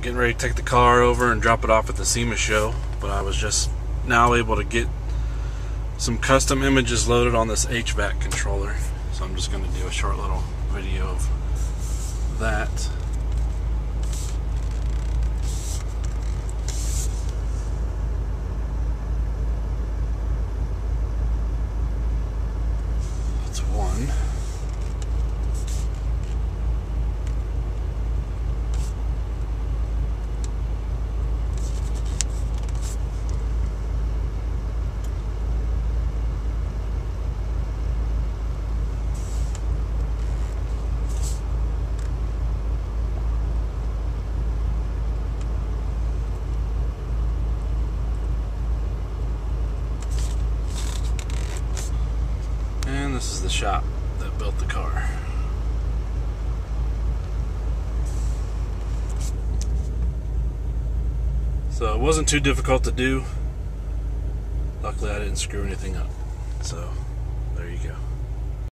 getting ready to take the car over and drop it off at the SEMA show, but I was just now able to get some custom images loaded on this HVAC controller. So I'm just going to do a short little video of that. That's one. And this is the shop that built the car. So it wasn't too difficult to do. Luckily, I didn't screw anything up. So, there you go.